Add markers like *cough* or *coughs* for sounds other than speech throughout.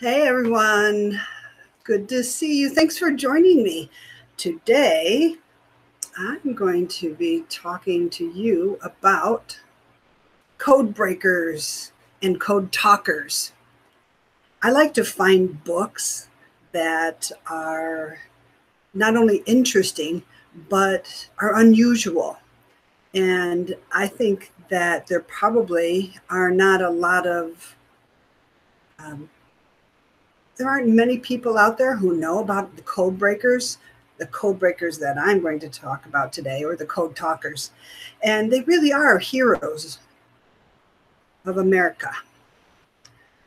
Hey everyone, good to see you. Thanks for joining me. Today, I'm going to be talking to you about code breakers and code talkers. I like to find books that are not only interesting, but are unusual. And I think that there probably are not a lot of, um, there aren't many people out there who know about the code breakers, the code breakers that I'm going to talk about today, or the code talkers. And they really are heroes of America.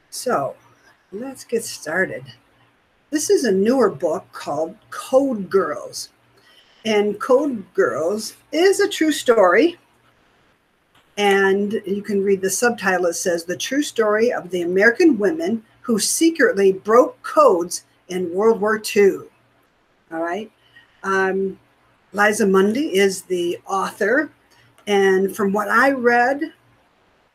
So let's get started. This is a newer book called Code Girls. And Code Girls is a true story. And you can read the subtitle. It says The True Story of the American Women Who Secretly Broke Codes in World War II. All right. Um, Liza Mundy is the author. And from what I read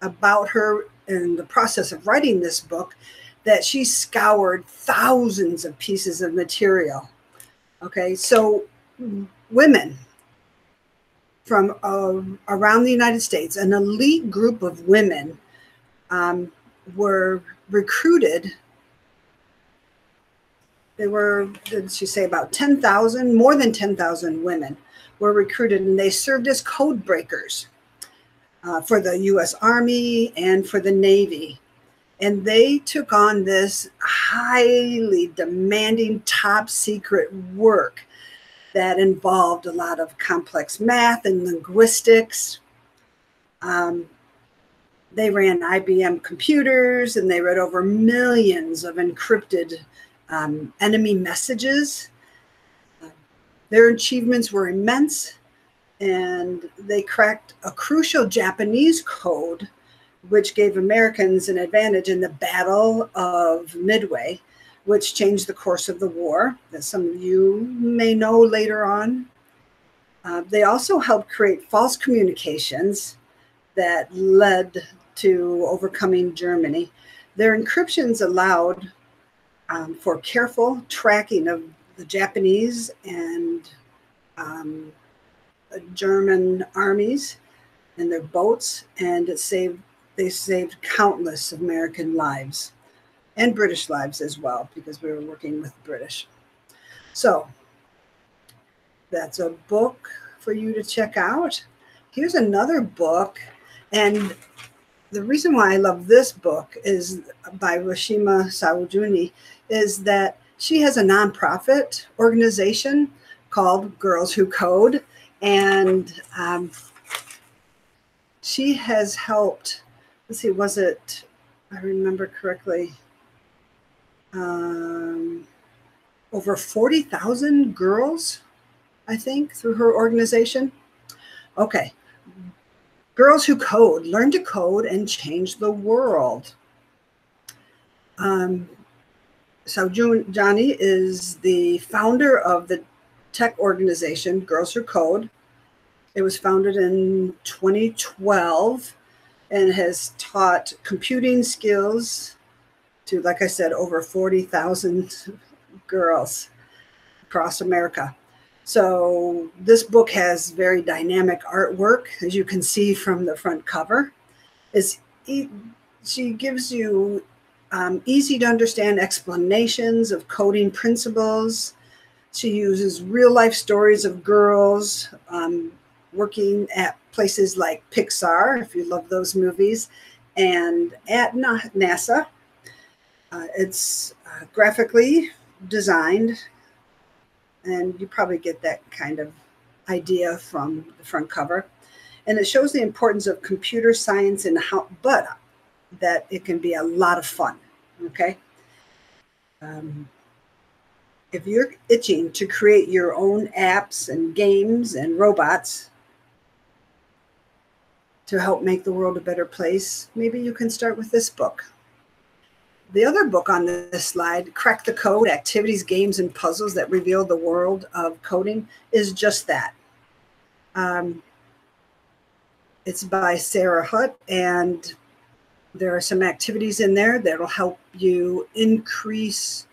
about her in the process of writing this book, that she scoured thousands of pieces of material. Okay. So women from uh, around the United States, an elite group of women um, were recruited. There were, did she say, about 10,000, more than 10,000 women were recruited, and they served as code breakers uh, for the US Army and for the Navy. And they took on this highly demanding, top secret work that involved a lot of complex math and linguistics. Um, they ran IBM computers and they read over millions of encrypted um, enemy messages. Their achievements were immense, and they cracked a crucial Japanese code, which gave Americans an advantage in the Battle of Midway which changed the course of the war, that some of you may know later on. Uh, they also helped create false communications that led to overcoming Germany. Their encryptions allowed um, for careful tracking of the Japanese and um, German armies and their boats, and it saved they saved countless American lives and British lives as well, because we were working with British. So that's a book for you to check out. Here's another book. And the reason why I love this book is by Reshma Saujani is that she has a nonprofit organization called Girls Who Code. And um, she has helped, let's see, was it, I remember correctly, um, over 40,000 girls, I think, through her organization. Okay. Girls Who Code, learn to code and change the world. Um, Saujani is the founder of the tech organization Girls Who Code. It was founded in 2012 and has taught computing skills to, like I said, over 40,000 girls across America. So this book has very dynamic artwork, as you can see from the front cover. Is she gives you um, easy to understand explanations of coding principles. She uses real life stories of girls um, working at places like Pixar, if you love those movies, and at NASA uh, it's uh, graphically designed, and you probably get that kind of idea from the front cover. And it shows the importance of computer science and how, but that it can be a lot of fun. Okay. Um, if you're itching to create your own apps and games and robots to help make the world a better place, maybe you can start with this book. The other book on this slide, Crack the Code Activities, Games, and Puzzles That Reveal the World of Coding, is just that. Um, it's by Sarah Hutt and there are some activities in there that'll help you increase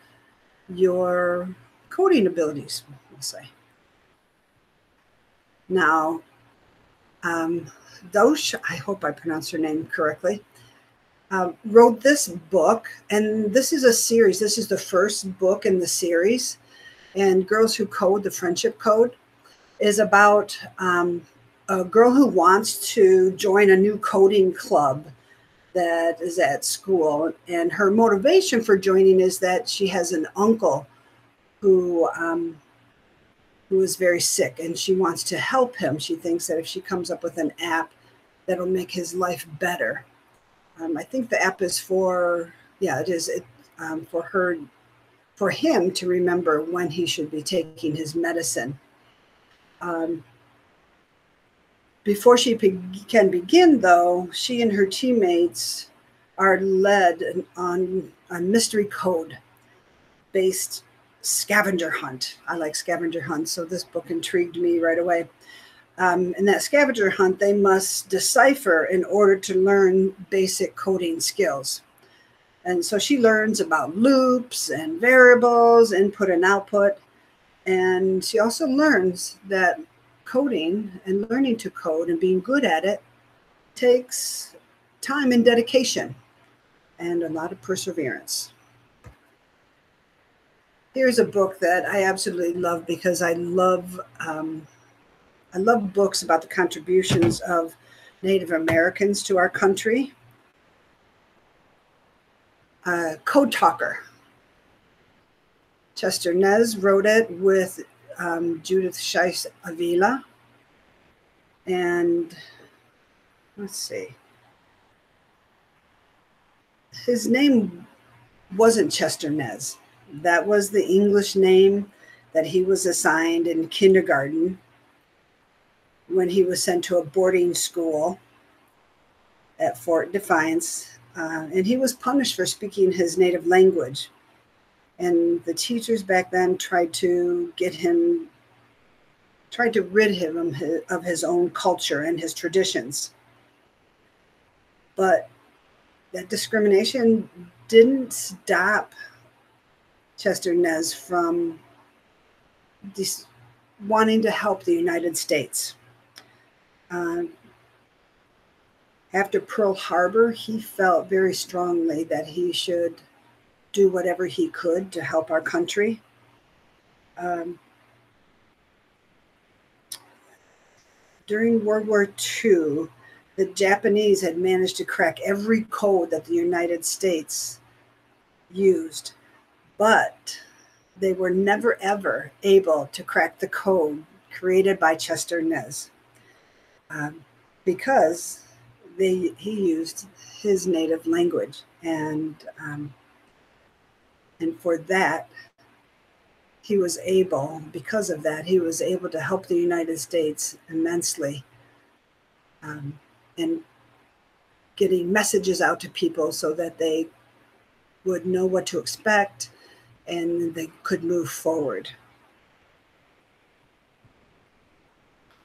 your coding abilities, we'll say. Now, um, Dosh, I hope I pronounced her name correctly, uh, wrote this book, and this is a series. This is the first book in the series. And Girls Who Code, the Friendship Code, is about um, a girl who wants to join a new coding club that is at school. And her motivation for joining is that she has an uncle who um, who is very sick and she wants to help him. She thinks that if she comes up with an app that'll make his life better. Um, I think the app is for, yeah, it is it, um, for her, for him to remember when he should be taking his medicine. Um, before she can begin, though, she and her teammates are led on a mystery code based scavenger hunt. I like scavenger hunts, so this book intrigued me right away. Um, in that scavenger hunt, they must decipher in order to learn basic coding skills. And so she learns about loops and variables, input and output. And she also learns that coding and learning to code and being good at it takes time and dedication and a lot of perseverance. Here's a book that I absolutely love because I love um, I love books about the contributions of Native Americans to our country. Uh, Code Talker. Chester Nez wrote it with um, Judith Schiess Avila. And let's see. His name wasn't Chester Nez. That was the English name that he was assigned in kindergarten when he was sent to a boarding school at Fort Defiance. Uh, and he was punished for speaking his native language. And the teachers back then tried to get him, tried to rid him of his own culture and his traditions. But that discrimination didn't stop Chester Nez from wanting to help the United States. Uh, after Pearl Harbor, he felt very strongly that he should do whatever he could to help our country. Um, during World War II, the Japanese had managed to crack every code that the United States used, but they were never ever able to crack the code created by Chester Nez um, because they, he used his native language. And um, and for that he was able because of that he was able to help the united states immensely um, in getting messages out to people so that they would know what to expect and they could move forward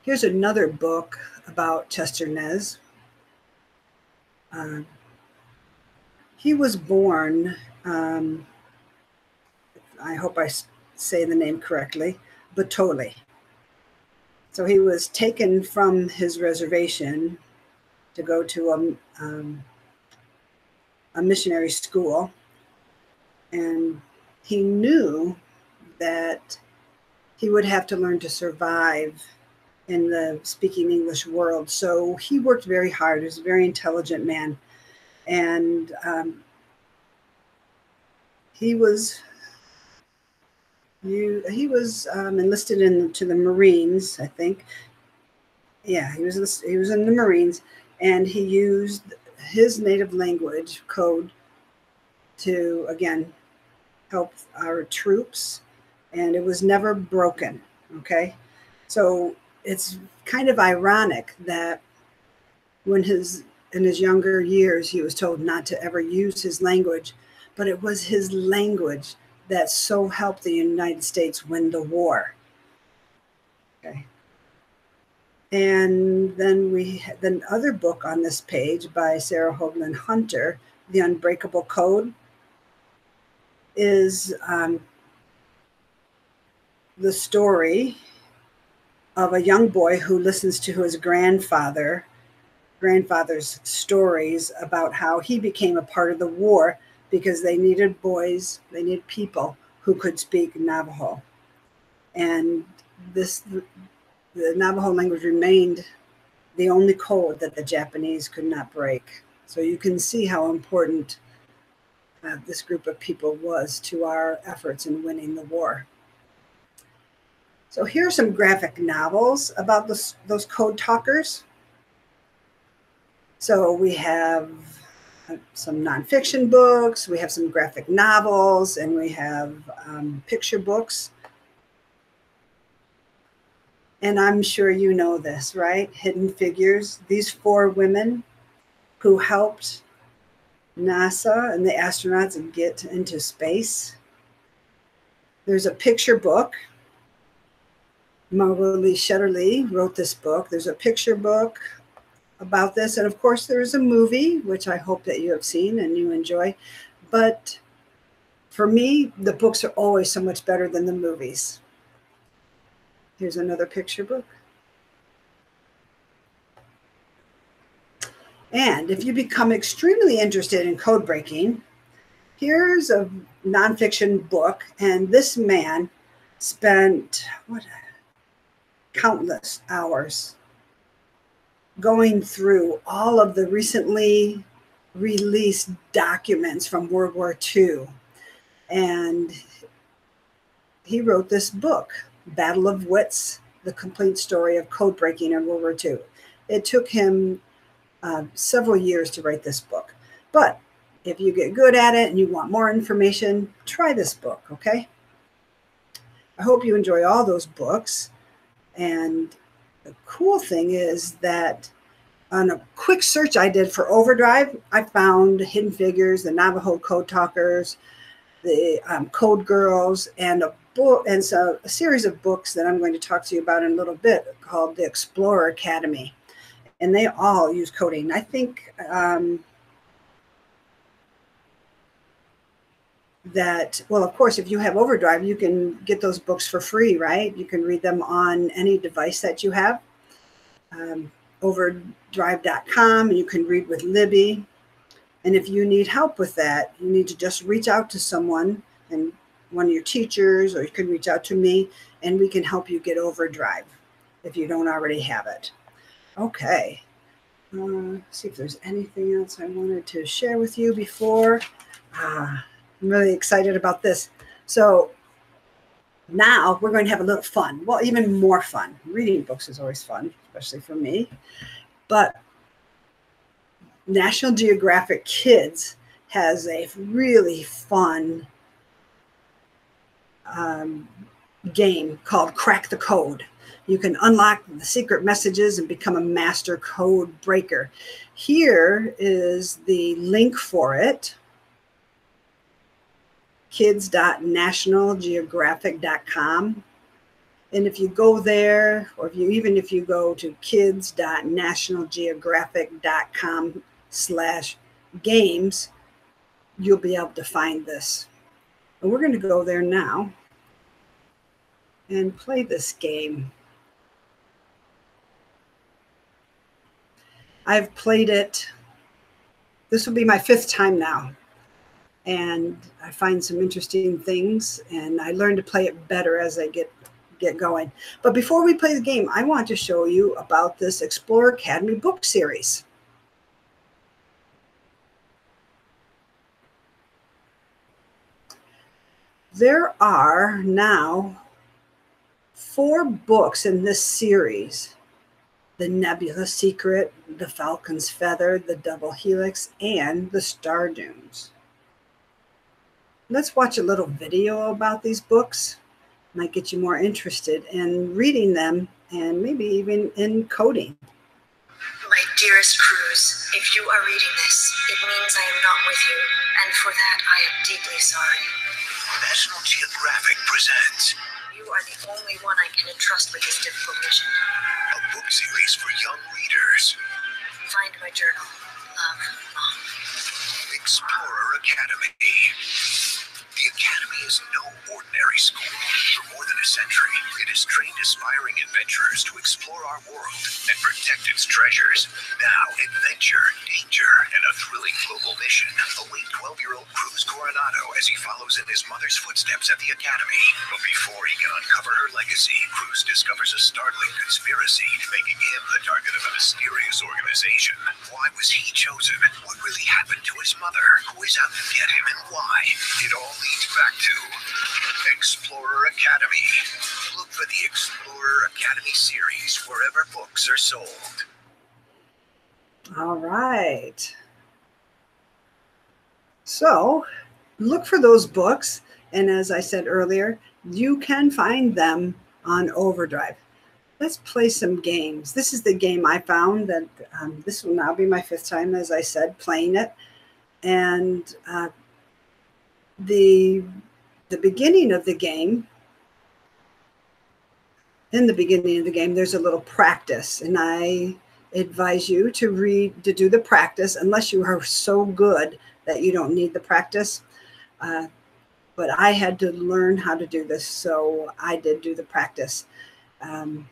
here's another book about chester nez uh, he was born um, I hope I say the name correctly, Batole. So he was taken from his reservation to go to a, um, a missionary school. And he knew that he would have to learn to survive in the speaking English world. So he worked very hard. He was a very intelligent man. And um, he was you, he was um, enlisted into the Marines, I think. Yeah, he was he was in the Marines, and he used his native language code to again help our troops, and it was never broken. Okay, so it's kind of ironic that when his in his younger years he was told not to ever use his language, but it was his language that so helped the United States win the war. Okay. And then we the other book on this page by Sarah Hoagland Hunter, The Unbreakable Code, is um, the story of a young boy who listens to his grandfather grandfather's stories about how he became a part of the war because they needed boys, they needed people who could speak Navajo. And this the Navajo language remained the only code that the Japanese could not break. So you can see how important uh, this group of people was to our efforts in winning the war. So here are some graphic novels about those, those code talkers. So we have uh, some nonfiction books, we have some graphic novels, and we have um, picture books. And I'm sure you know this, right? Hidden Figures. These four women who helped NASA and the astronauts get into space. There's a picture book. Margot Shetterly wrote this book. There's a picture book about this. And of course, there's a movie, which I hope that you have seen and you enjoy. But for me, the books are always so much better than the movies. Here's another picture book. And if you become extremely interested in code breaking, here's a nonfiction book. And this man spent what countless hours going through all of the recently released documents from World War II. And he wrote this book, Battle of Wits The Complete Story of Code Breaking in World War II. It took him uh, several years to write this book. But if you get good at it and you want more information, try this book, okay? I hope you enjoy all those books. And the cool thing is that on a quick search I did for Overdrive, I found Hidden Figures, the Navajo Code Talkers, the um, Code Girls, and a book and so a series of books that I'm going to talk to you about in a little bit called the Explorer Academy, and they all use coding. I think um, that well, of course, if you have Overdrive, you can get those books for free, right? You can read them on any device that you have. Um, overdrive.com and you can read with Libby. And if you need help with that, you need to just reach out to someone and one of your teachers, or you can reach out to me and we can help you get Overdrive if you don't already have it. Okay. Uh, see if there's anything else I wanted to share with you before. Ah, I'm really excited about this. So now we're going to have a little fun. Well, even more fun. Reading books is always fun, especially for me. But National Geographic Kids has a really fun um, game called Crack the Code. You can unlock the secret messages and become a master code breaker. Here is the link for it kids.nationalgeographic.com. And if you go there, or if you even if you go to kids.nationalgeographic.com slash games, you'll be able to find this. And we're going to go there now and play this game. I've played it. This will be my fifth time now and I find some interesting things and I learn to play it better as I get get going. But before we play the game, I want to show you about this Explorer Academy book series. There are now four books in this series The Nebula Secret, The Falcon's Feather, The Double Helix, and The Star Dunes let's watch a little video about these books. Might get you more interested in reading them and maybe even in coding. My dearest Cruz, if you are reading this, it means I am not with you, and for that I am deeply sorry. National Geographic presents You are the only one I can entrust with this difficult mission. a book series for young readers. Find my journal. Love, Mom. Explorer Academy. The Academy is no ordinary school. For more than a century, it has trained aspiring adventurers to explore our world and protect its treasures. Now, adventure, danger, and a thrilling global mission await 12 year old Cruz Coronado as he follows in his mother's footsteps at the Academy. But before he can uncover her legacy, Cruz discovers a startling conspiracy, making him the target of a mysterious organization. Why was he chosen? What really happened to his mother? Who is out to get him and why? It all back to Explorer Academy. Look for the Explorer Academy series wherever books are sold. All right. So look for those books. And as I said earlier, you can find them on Overdrive. Let's play some games. This is the game I found that um, this will now be my fifth time, as I said, playing it. And uh, the the beginning of the game in the beginning of the game there's a little practice and i advise you to read to do the practice unless you are so good that you don't need the practice. Uh, but i had to learn how to do this so i did do the practice. Um,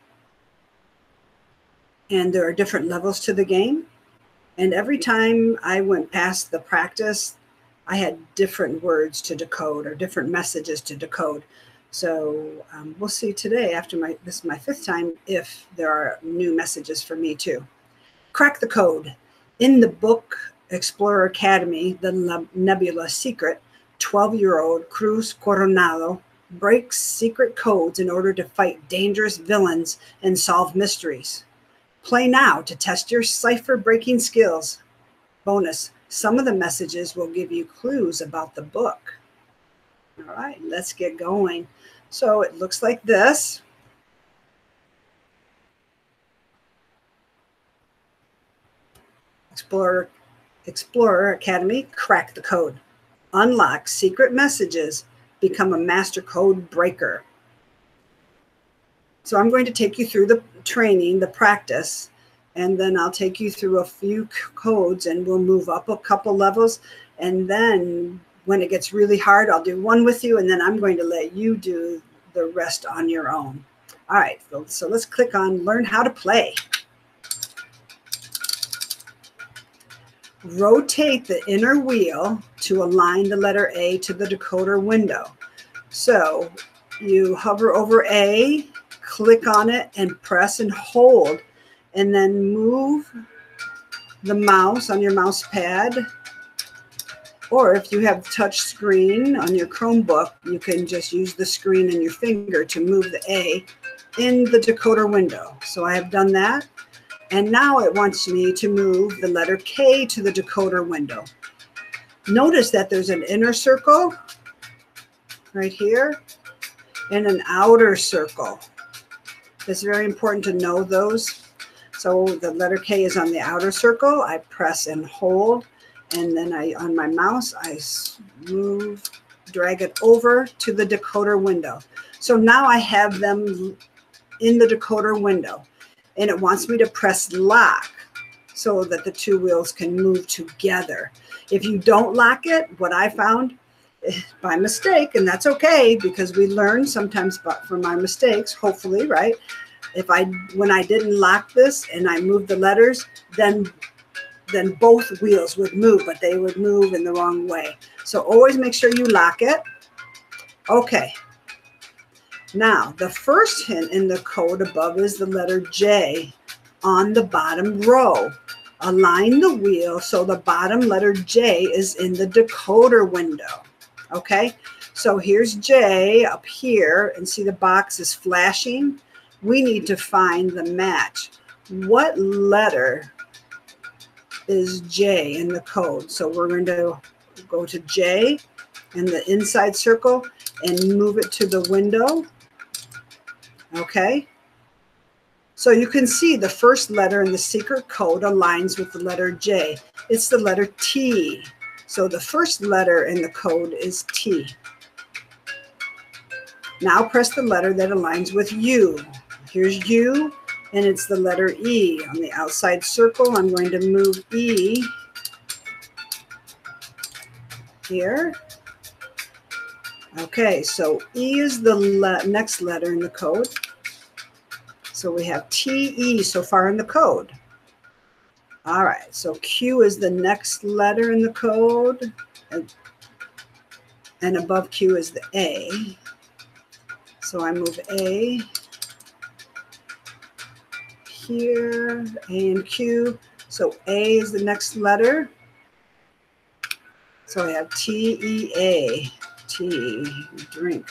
and there are different levels to the game. And every time i went past the practice I had different words to decode or different messages to decode. So um, we'll see today, after my this is my fifth time, if there are new messages for me too. Crack the code. In the book Explorer Academy, The Nebula Secret, 12 year old Cruz Coronado breaks secret codes in order to fight dangerous villains and solve mysteries. Play now to test your cipher breaking skills. Bonus some of the messages will give you clues about the book. All right, let's get going. So it looks like this. Explorer, Explorer Academy, crack the code. Unlock secret messages, become a master code breaker. So I'm going to take you through the training, the practice, and then I'll take you through a few codes and we'll move up a couple levels. And then when it gets really hard, I'll do one with you and then I'm going to let you do the rest on your own. All right, so, so let's click on Learn How to Play. Rotate the inner wheel to align the letter A to the decoder window. So you hover over A, click on it, and press and hold and then move the mouse on your mouse pad. Or if you have touch screen on your Chromebook, you can just use the screen and your finger to move the A in the decoder window. So I have done that. And now it wants me to move the letter K to the decoder window. Notice that there's an inner circle right here and an outer circle. It's very important to know those. So the letter K is on the outer circle. I press and hold, and then I on my mouse I move, drag it over to the decoder window. So now I have them in the decoder window, and it wants me to press lock so that the two wheels can move together. If you don't lock it, what I found eh, by mistake, and that's okay because we learn sometimes from our mistakes, hopefully, right? If I when I didn't lock this and I moved the letters, then then both wheels would move, but they would move in the wrong way. So always make sure you lock it. Okay. Now, the first hint in the code above is the letter J on the bottom row. Align the wheel so the bottom letter J is in the decoder window. Okay, so here's J up here, and see the box is flashing we need to find the match. What letter is J in the code? So we're going to go to J in the inside circle and move it to the window. Okay. So you can see the first letter in the secret code aligns with the letter J. It's the letter T. So the first letter in the code is T. Now press the letter that aligns with U. Here's U, and it's the letter E. On the outside circle, I'm going to move E here. Okay, so E is the le next letter in the code. So we have TE so far in the code. All right, so Q is the next letter in the code. And, and above Q is the A. So I move A here, A and Q. So A is the next letter. So I have T E A, T, drink.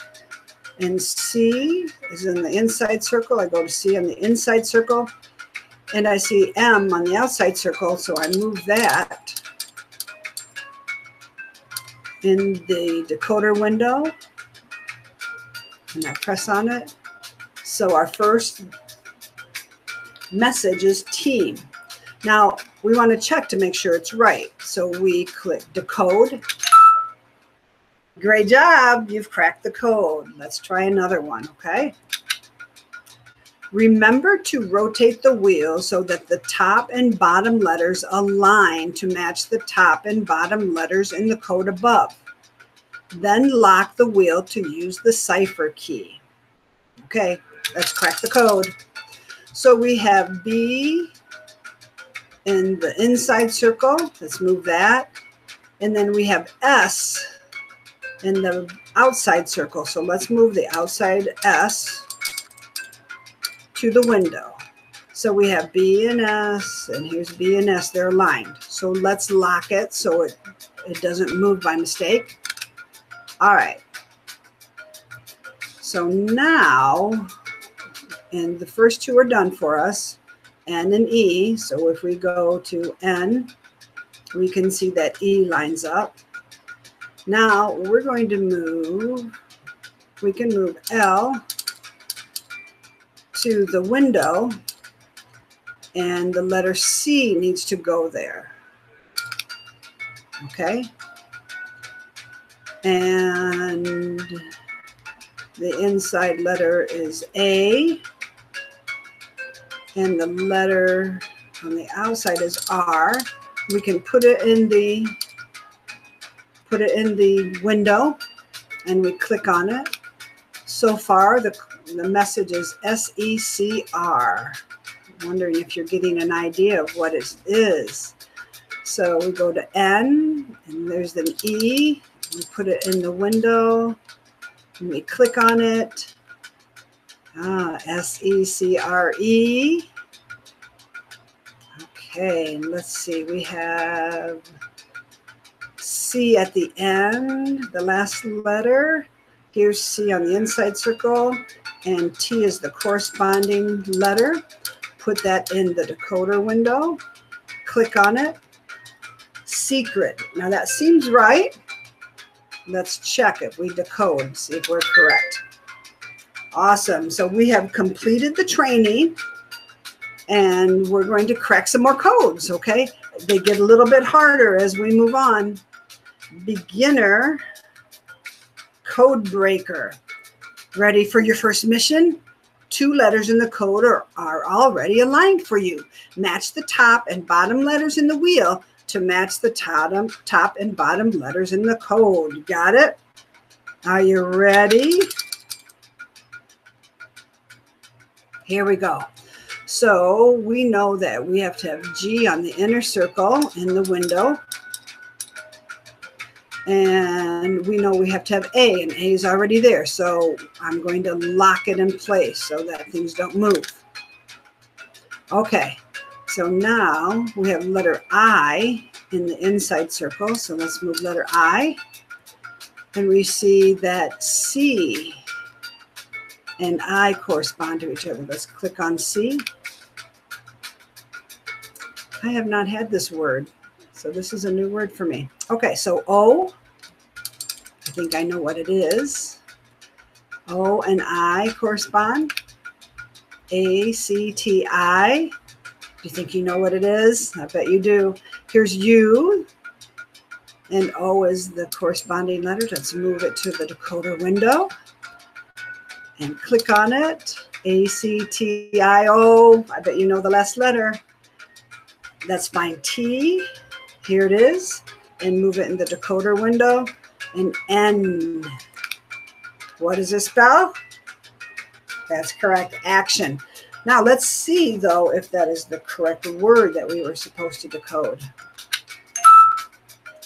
And C is in the inside circle. I go to C on the inside circle. And I see M on the outside circle. So I move that in the decoder window. And I press on it. So our first message is team. Now we want to check to make sure it's right. So we click decode. Great job. You've cracked the code. Let's try another one, okay? Remember to rotate the wheel so that the top and bottom letters align to match the top and bottom letters in the code above. Then lock the wheel to use the cipher key. Okay, let's crack the code. So we have B in the inside circle. Let's move that. And then we have S in the outside circle. So let's move the outside S to the window. So we have B and S, and here's B and S. They're aligned. So let's lock it so it, it doesn't move by mistake. All right. So now, and the first two are done for us, N and E. So if we go to N, we can see that E lines up. Now we're going to move, we can move L to the window and the letter C needs to go there. Okay. And the inside letter is A. And the letter on the outside is R. We can put it in the put it in the window and we click on it. So far, the, the message is S-E-C-R. Wondering if you're getting an idea of what it is. So we go to N, and there's an E. We put it in the window, and we click on it. Ah, S-E-C-R-E. -E. Okay, let's see. We have C at the end, the last letter. Here's C on the inside circle, and T is the corresponding letter. Put that in the decoder window. Click on it. Secret. Now that seems right. Let's check if we decode, see if we're correct. Awesome. So we have completed the training and we're going to crack some more codes, okay? They get a little bit harder as we move on. Beginner code breaker. Ready for your first mission? Two letters in the code are, are already aligned for you. Match the top and bottom letters in the wheel to match the top, top and bottom letters in the code. Got it? Are you ready? Here we go. So we know that we have to have G on the inner circle in the window. And we know we have to have A, and A is already there. So I'm going to lock it in place so that things don't move. Okay, so now we have letter I in the inside circle. So let's move letter I. And we see that C and I correspond to each other. Let's click on C. I have not had this word, so this is a new word for me. Okay, so O, I think I know what it is. O and I correspond. A, C, T, I. Do you think you know what it is? I bet you do. Here's U, and O is the corresponding letter. Let's move it to the decoder window and click on it. A C T I O. I bet you know the last letter. Let's find T. Here it is. And move it in the decoder window. And N. What does it spell? That's correct. Action. Now let's see though if that is the correct word that we were supposed to decode.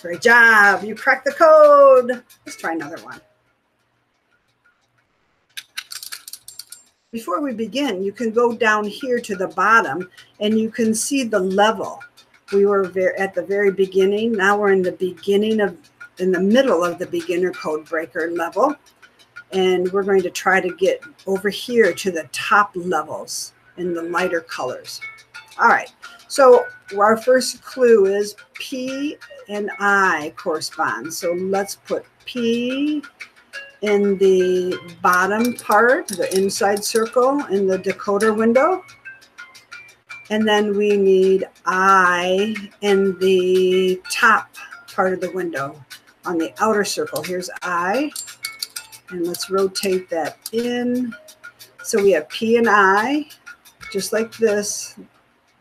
Great job. You cracked the code. Let's try another one. Before we begin, you can go down here to the bottom and you can see the level. We were at the very beginning. Now we're in the beginning of, in the middle of the beginner code breaker level. And we're going to try to get over here to the top levels in the lighter colors. All right. So our first clue is P and I correspond. So let's put P in the bottom part, the inside circle in the decoder window. And then we need I in the top part of the window on the outer circle. Here's I. And let's rotate that in. So we have P and I, just like this.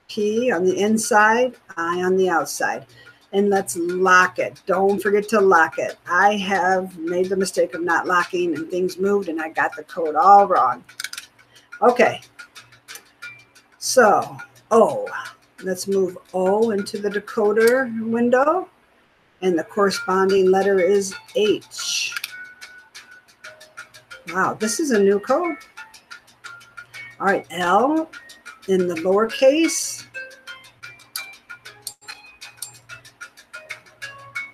P on the inside, I on the outside and let's lock it. Don't forget to lock it. I have made the mistake of not locking and things moved and I got the code all wrong. Okay. So, O. Let's move O into the decoder window and the corresponding letter is H. Wow, this is a new code. All right, L in the lowercase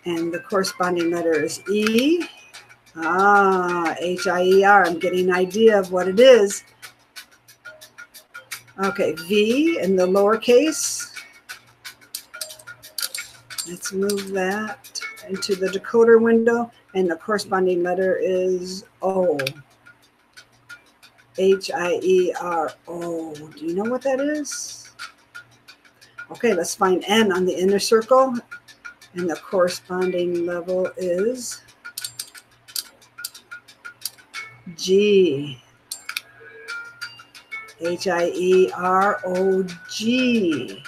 and the corresponding letter is E. Ah, H-I-E-R. I'm getting an idea of what it is. Okay, V in the lowercase. Let's move that into the decoder window, and the corresponding letter is O. H-I-E-R-O. Do you know what that is? Okay, let's find N on the inner circle and the corresponding level is G. H I E R O G.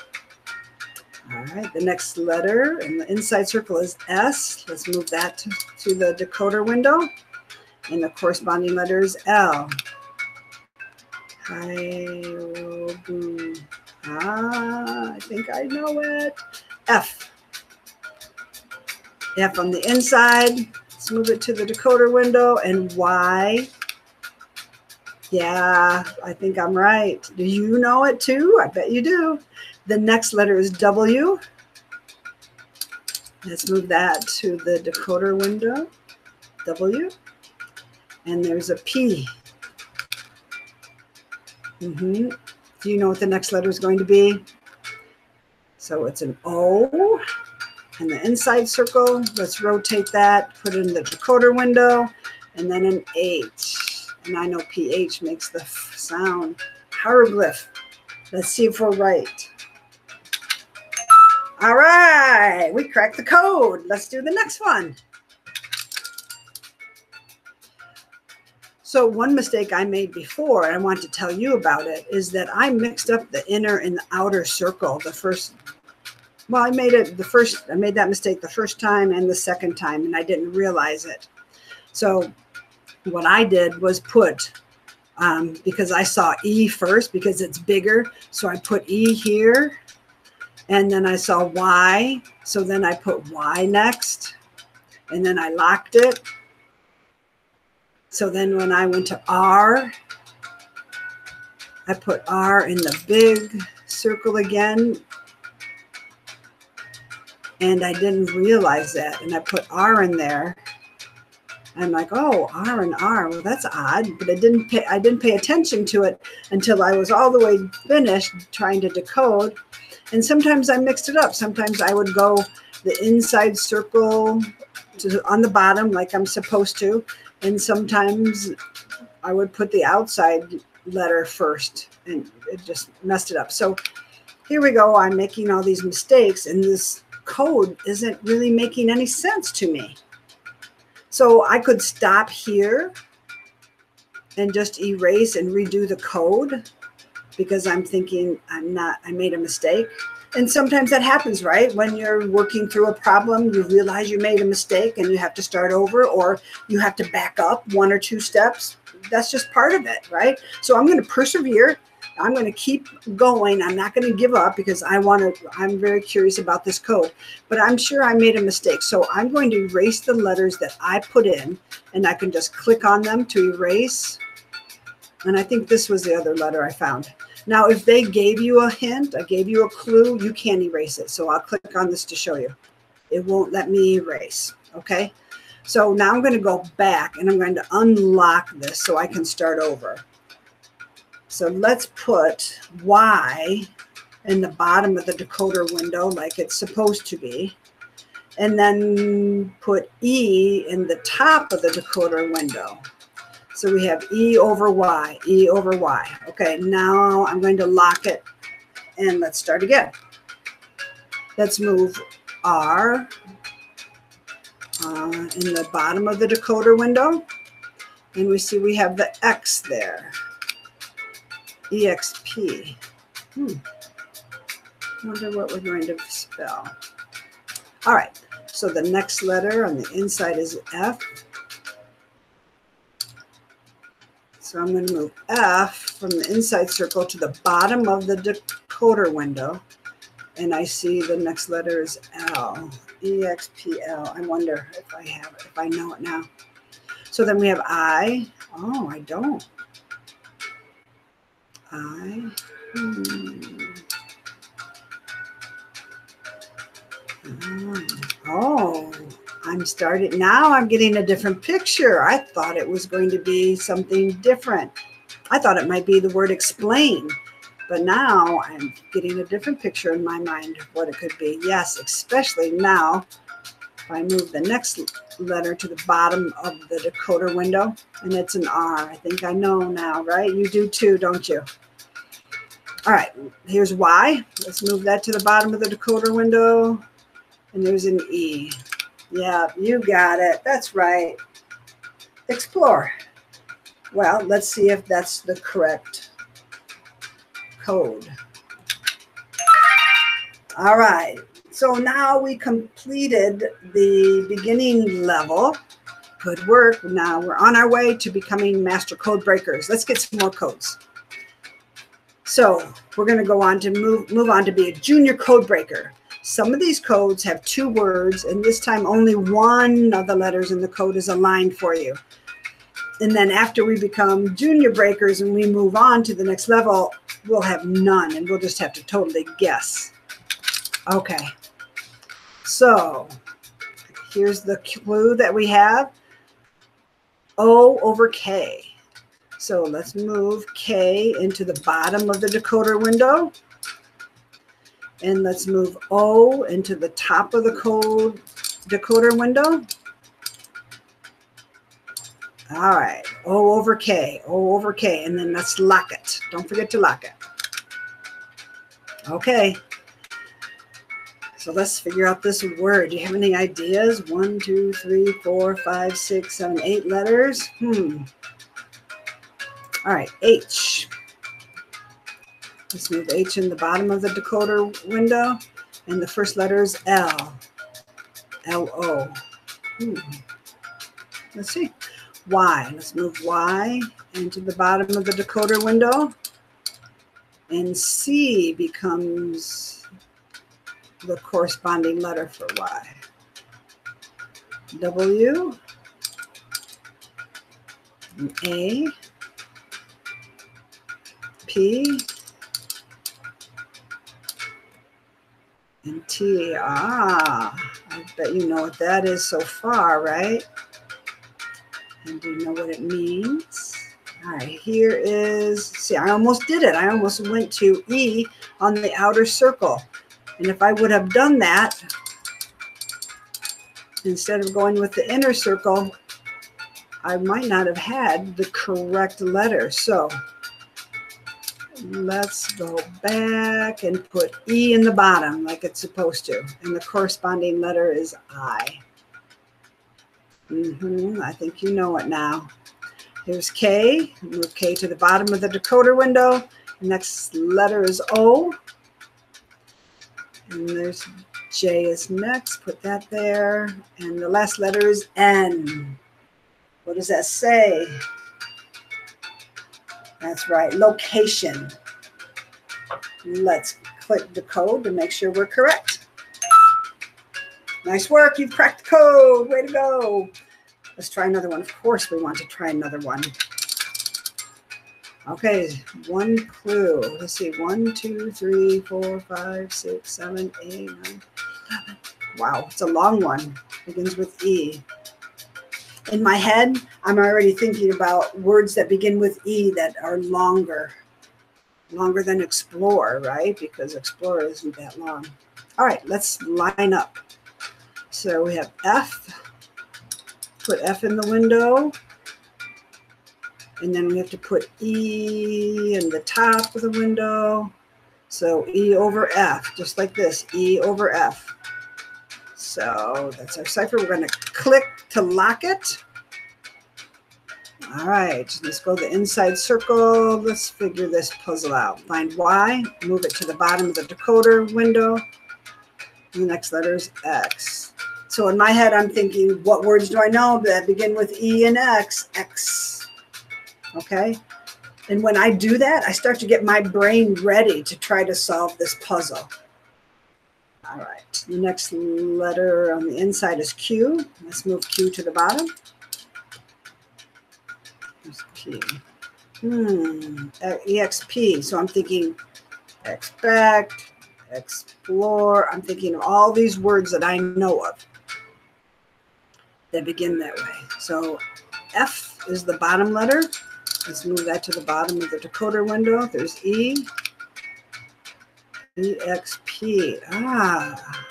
All right, the next letter in the inside circle is S. Let's move that to, to the decoder window. And the corresponding letter is L. Hyobu. Ah, I think I know it. F. F on the inside. Let's move it to the decoder window. And Y. Yeah, I think I'm right. Do you know it too? I bet you do. The next letter is W. Let's move that to the decoder window. W. And there's a P. Mm-hmm. Do you know what the next letter is going to be? So it's an O and the inside circle. Let's rotate that, put it in the decoder window, and then an H. And I know PH makes the sound. Hieroglyph. Let's see if we're right. All right, we cracked the code. Let's do the next one. So one mistake I made before, and I want to tell you about it, is that I mixed up the inner and the outer circle the first well, I made it the first, I made that mistake the first time and the second time, and I didn't realize it. So, what I did was put, um, because I saw E first because it's bigger. So, I put E here, and then I saw Y. So, then I put Y next, and then I locked it. So, then when I went to R, I put R in the big circle again and I didn't realize that. And I put R in there. I'm like, oh, R and R. Well, that's odd, but I didn't pay. I didn't pay attention to it until I was all the way finished trying to decode. And sometimes I mixed it up. Sometimes I would go the inside circle to on the bottom, like I'm supposed to, and sometimes I would put the outside letter first, and it just messed it up. So here we go. I'm making all these mistakes, and this code isn't really making any sense to me. So I could stop here and just erase and redo the code because I'm thinking I'm not, I made a mistake. And sometimes that happens, right? When you're working through a problem, you realize you made a mistake and you have to start over, or you have to back up one or two steps. That's just part of it, right? So I'm going to persevere. I'm going to keep going. I'm not going to give up because I want to, I'm very curious about this code, but I'm sure I made a mistake. So I'm going to erase the letters that I put in and I can just click on them to erase. And I think this was the other letter I found. Now, if they gave you a hint, I gave you a clue, you can't erase it. So I'll click on this to show you. It won't let me erase. Okay. So now I'm going to go back and I'm going to unlock this so I can start over. So let's put Y in the bottom of the decoder window like it's supposed to be. And then put E in the top of the decoder window. So we have E over Y, E over Y. Okay, now I'm going to lock it and let's start again. Let's move R uh, in the bottom of the decoder window. And we see we have the X there. EXP. Hmm. Wonder what we're going to spell. All right. So the next letter on the inside is F. So I'm going to move F from the inside circle to the bottom of the decoder window. And I see the next letter is L, E-X-P-L. I wonder if I have if I know it now. So then we have I. Oh, I don't. I. Oh, I'm starting now. I'm getting a different picture. I thought it was going to be something different. I thought it might be the word explain, but now I'm getting a different picture in my mind of what it could be. Yes, especially now. If I move the next letter to the bottom of the decoder window, and it's an R. I think I know now, right? You do too, don't you? All right, here's Y. Let's move that to the bottom of the decoder window. And there's an E. Yeah, you got it. That's right. Explore. Well, let's see if that's the correct code. All right. So now we completed the beginning level. Good work. Now we're on our way to becoming master code breakers. Let's get some more codes. So we're going to go on to move, move on to be a junior code breaker. Some of these codes have two words, and this time only one of the letters in the code is aligned for you. And then after we become junior breakers and we move on to the next level, we'll have none and we'll just have to totally guess. Okay. So here's the clue that we have. O over K. So let's move K into the bottom of the decoder window. And let's move O into the top of the code decoder window. All right, O over K, O over K, and then let's lock it. Don't forget to lock it. Okay. So let's figure out this word. Do you have any ideas? One, two, three, four, five, six, seven, eight letters. Hmm. All right, H. Let's move H in the bottom of the decoder window. And the first letter is L. L-O. Hmm. Let's see. Y. Let's move Y into the bottom of the decoder window. And C becomes the corresponding letter for Y. W. A. P. And T, ah, I bet you know what that is so far, right? And do you know what it means? All right, here is, see, I almost did it. I almost went to E on the outer circle. And if I would have done that, instead of going with the inner circle, I might not have had the correct letter. So let's go back and put E in the bottom like it's supposed to. And the corresponding letter is I. Mm -hmm, I think you know it now. Here's K. Move K to the bottom of the decoder window. Next letter is O. And there's J is next. Put that there. And the last letter is N. What does that say? That's right, location. Let's click the code to make sure we're correct. Nice work, you've cracked the code. Way to go. Let's try another one. Of course, we want to try another one. Okay, one clue. Let's see. One, two, three, four, five, six, seven, eight, nine. Wow, it's a long one. Begins with E. In my head, I'm already thinking about words that begin with E that are longer, longer than explore, right? Because explore isn't that long. All right, let's line up. So we have F. Put F in the window. And then we have to put E in the top of the window. So E over F, just like this, E over F. So that's our cipher. We're going to click to lock it. All right, let's go the inside circle. Let's figure this puzzle out. Find Y, move it to the bottom of the decoder window. The next letter is X. So in my head, I'm thinking, what words do I know that begin with E and X? X. Okay. And when I do that, I start to get my brain ready to try to solve this puzzle. All right. The next letter on the inside is Q. Let's move Q to the bottom. There's P. Hmm. EXP. So I'm thinking expect, explore. I'm thinking of all these words that I know of that begin that way. So F is the bottom letter. Let's move that to the bottom of the decoder window. There's E. EXP. Ah.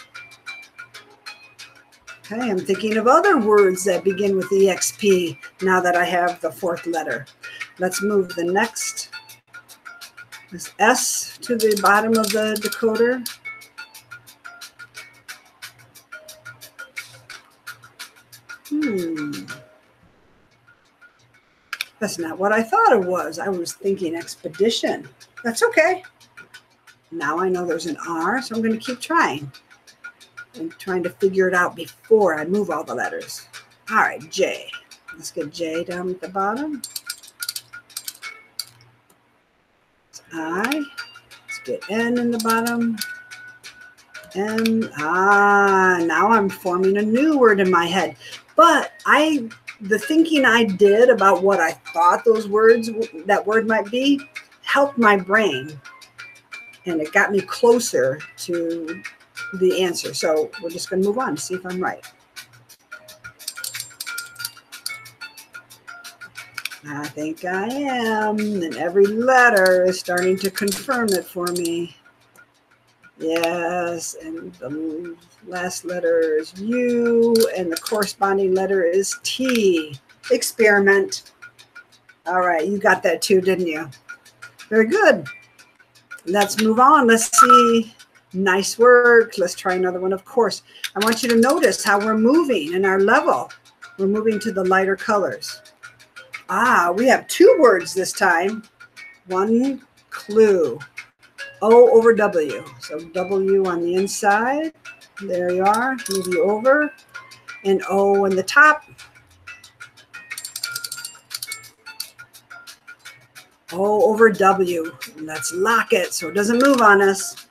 Okay, I'm thinking of other words that begin with EXP now that I have the fourth letter. Let's move the next. This S to the bottom of the decoder. Hmm. That's not what I thought it was. I was thinking expedition. That's okay. Now I know there's an R, so I'm going to keep trying. I'm trying to figure it out before I move all the letters. All right, J. Let's get J down at the bottom. It's I. Let's get N in the bottom. M. Ah, now I'm forming a new word in my head. But I, the thinking I did about what I thought those words, that word might be, helped my brain. And it got me closer to the answer. So we're just going to move on see if I'm right. I think I am. And every letter is starting to confirm it for me. Yes, and the last letter is U, and the corresponding letter is T. Experiment. All right, you got that too, didn't you? Very good. Let's move on. Let's see. Nice work. Let's try another one, of course. I want you to notice how we're moving in our level. We're moving to the lighter colors. Ah, we have two words this time. One clue. O over W. So W on the inside. There you are. Move you over. And O on the top. O over W. And let's lock it so it doesn't move on us.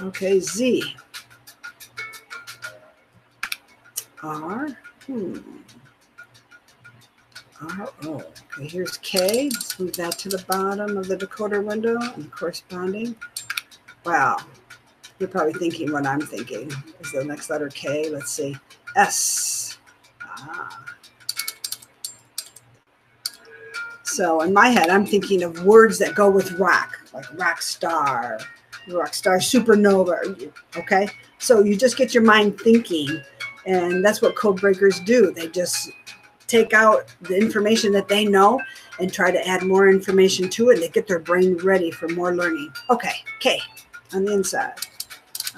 Okay, Z. R. Hmm. R. O. Okay, here's K. Let's move that to the bottom of the decoder window and corresponding. Wow. You're probably thinking what I'm thinking. Is the next letter K? Let's see. S. Ah. So in my head, I'm thinking of words that go with rock, like rock star, rock star supernova. Okay. So you just get your mind thinking. And that's what code breakers do. They just take out the information that they know and try to add more information to it. They get their brain ready for more learning. Okay, K on the inside.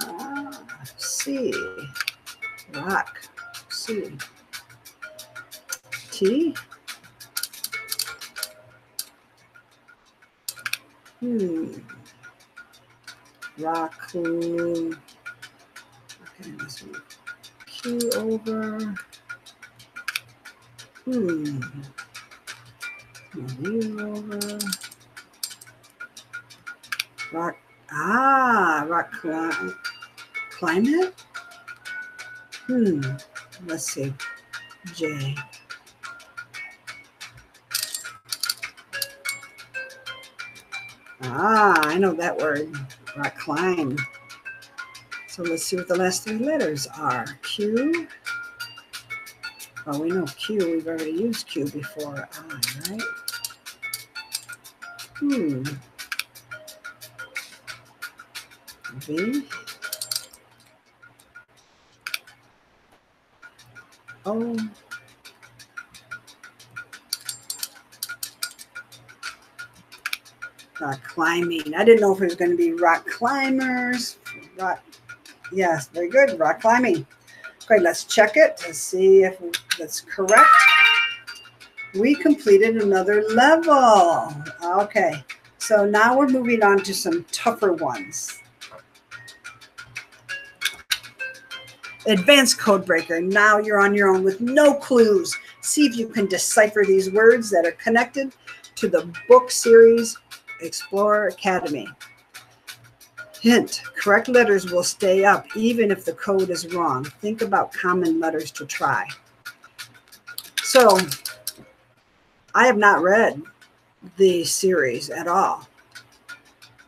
Uh, C, rock, C, T. Hmm. Rock. Hmm. Okay, this one. Q over. Hmm. Over. Rock. Ah, rock cli- climate. Hmm. Let's see. J. Ah, I know that word. Rock climb. So let's see what the last three letters are. Q. Well, we know Q. We've already used Q before. I, right? Hmm. V. O. Rock climbing. I didn't know if it was going to be rock climbers. Rock. Yes, very good. Rock climbing. Okay, let's check it to see if that's correct. We completed another level. Okay, so now we're moving on to some tougher ones. Advanced Code Breaker. Now you're on your own with no clues. See if you can decipher these words that are connected to the book series Explorer Academy. Hint, correct letters will stay up even if the code is wrong. Think about common letters to try. So, I have not read the series at all.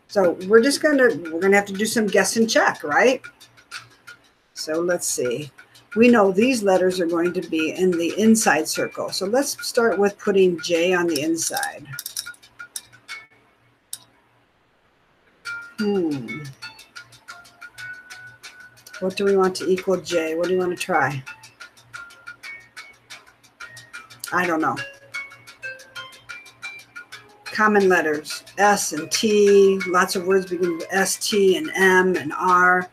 So, we're just going to we're going to have to do some guess and check, right? So, let's see. We know these letters are going to be in the inside circle. So, let's start with putting J on the inside. Hmm. What do we want to equal J? What do you want to try? I don't know. Common letters S and T. Lots of words begin with S, T, and M and R.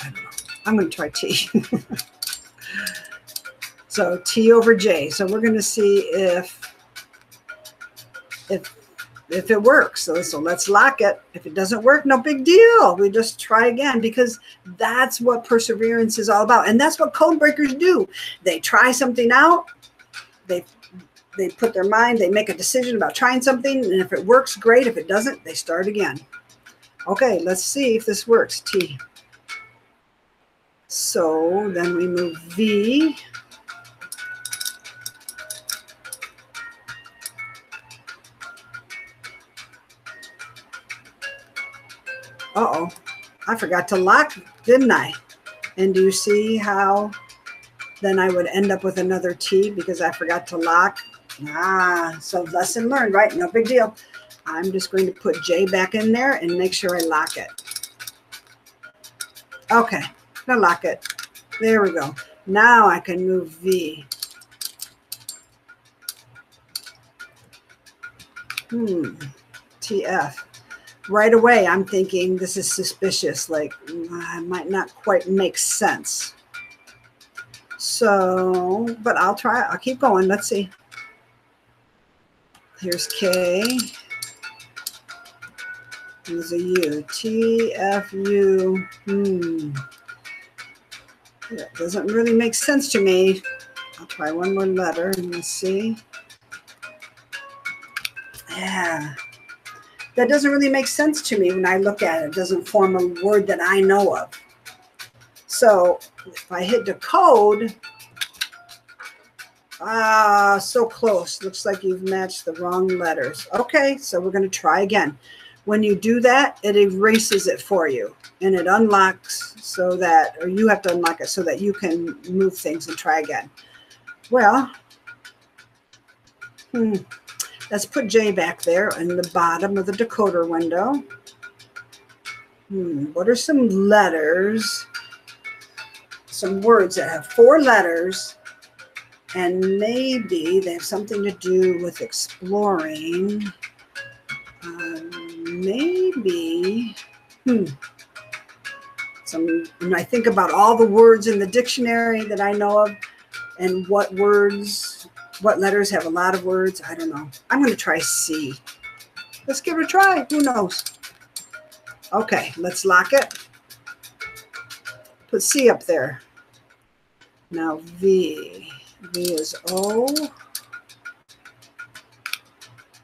I don't know. I'm going to try T. *laughs* so T over J. So we're going to see if if if it works. So, so let's lock it. If it doesn't work, no big deal. We just try again because that's what perseverance is all about. And that's what code breakers do. They try something out. They they put their mind, they make a decision about trying something. And if it works, great. If it doesn't, they start again. Okay, let's see if this works. T. So then we move V. Uh-oh, I forgot to lock, didn't I? And do you see how then I would end up with another T because I forgot to lock? Ah, so lesson learned, right? No big deal. I'm just going to put J back in there and make sure I lock it. Okay, gonna lock it. There we go. Now I can move V. Hmm, TF right away I'm thinking this is suspicious, like I might not quite make sense. So, but I'll try, I'll keep going. Let's see. Here's K. There's a U. T, F, U. Hmm. That doesn't really make sense to me. I'll try one more letter and let's see. Yeah that doesn't really make sense to me when I look at it. It doesn't form a word that I know of. So if I hit decode, ah, so close. Looks like you've matched the wrong letters. Okay, so we're going to try again. When you do that, it erases it for you and it unlocks so that, or you have to unlock it so that you can move things and try again. Well, hmm. Let's put J back there in the bottom of the decoder window. Hmm, what are some letters? Some words that have four letters and maybe they have something to do with exploring. Um, maybe, hmm. Some, when I think about all the words in the dictionary that I know of and what words what letters have a lot of words? I don't know. I'm going to try C. Let's give it a try. Who knows? Okay, let's lock it. Put C up there. Now V. V is O.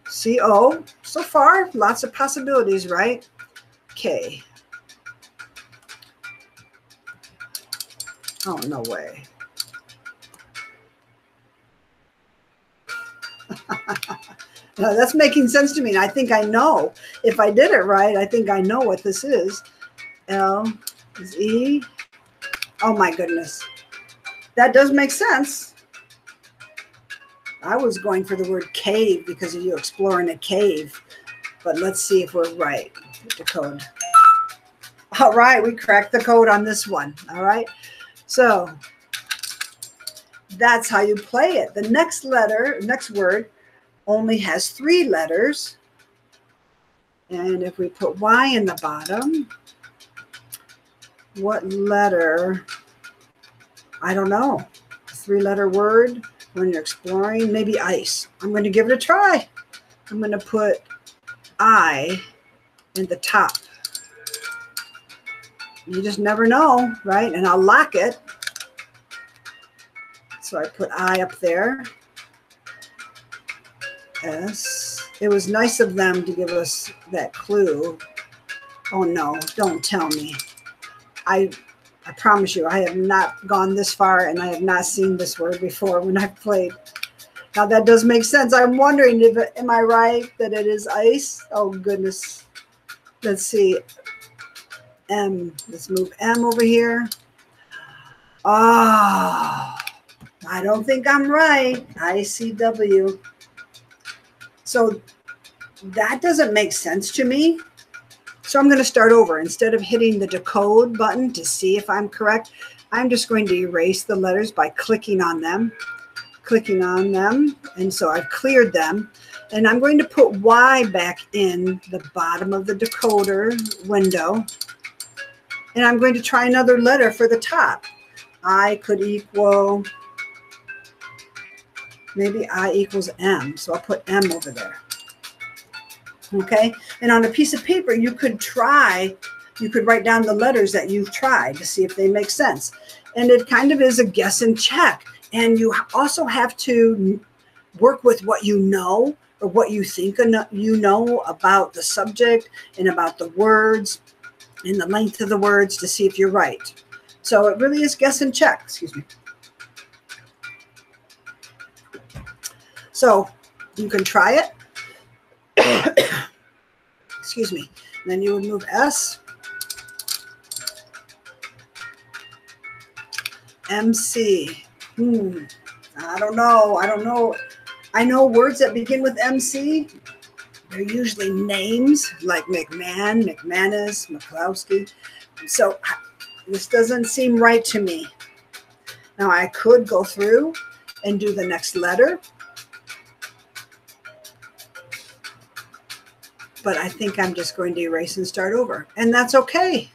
C O. So far, lots of possibilities, right? K. Oh, no way. *laughs* no, that's making sense to me. And I think I know. If I did it right, I think I know what this is. L is E. Oh my goodness. That does make sense. I was going for the word cave because of you exploring a cave. But let's see if we're right with the code. All right, we cracked the code on this one. All right. So that's how you play it. The next letter, next word, only has three letters. And if we put Y in the bottom, what letter? I don't know. Three letter word when you're exploring, maybe ice. I'm going to give it a try. I'm going to put I in the top. You just never know, right? And I'll lock it. So I put I up there. S. It was nice of them to give us that clue. Oh no, don't tell me. I I promise you, I have not gone this far and I have not seen this word before when I've played. Now that does make sense. I'm wondering if am I right that it is ice? Oh goodness. Let's see. M. Let's move M over here. Ah, oh, I don't think I'm right. ICW. So that doesn't make sense to me. So I'm going to start over. Instead of hitting the decode button to see if I'm correct, I'm just going to erase the letters by clicking on them, clicking on them. And so I've cleared them. And I'm going to put Y back in the bottom of the decoder window. And I'm going to try another letter for the top. I could equal, maybe I equals M. So I'll put M over there. Okay. And on a piece of paper, you could try, you could write down the letters that you've tried to see if they make sense. And it kind of is a guess and check. And you also have to work with what you know or what you think you know about the subject and about the words and the length of the words to see if you're right. So it really is guess and check. Excuse me. So you can try it. *coughs* Excuse me. And then you would move S. MC. Hmm. I don't know. I don't know. I know words that begin with MC. They're usually names like McMahon, McManus, McCloskey. So this doesn't seem right to me. Now I could go through and do the next letter. But I think I'm just going to erase and start over. And that's okay.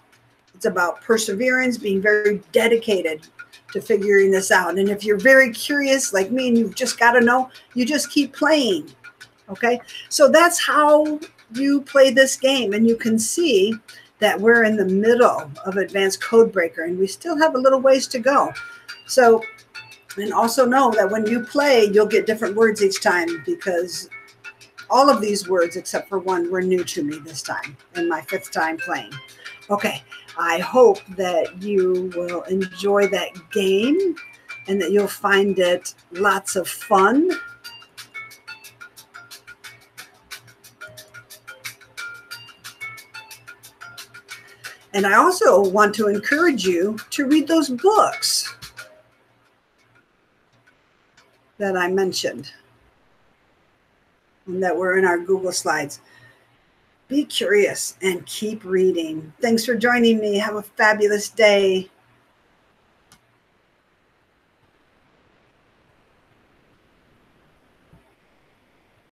It's about perseverance, being very dedicated to figuring this out. And if you're very curious like me and you've just got to know, you just keep playing. Okay. So that's how you play this game. And you can see that we're in the middle of Advanced Codebreaker and we still have a little ways to go. So, and also know that when you play, you'll get different words each time because all of these words, except for one, were new to me this time in my fifth time playing. Okay, I hope that you will enjoy that game and that you'll find it lots of fun And I also want to encourage you to read those books that I mentioned that were in our Google Slides. Be curious and keep reading. Thanks for joining me. Have a fabulous day.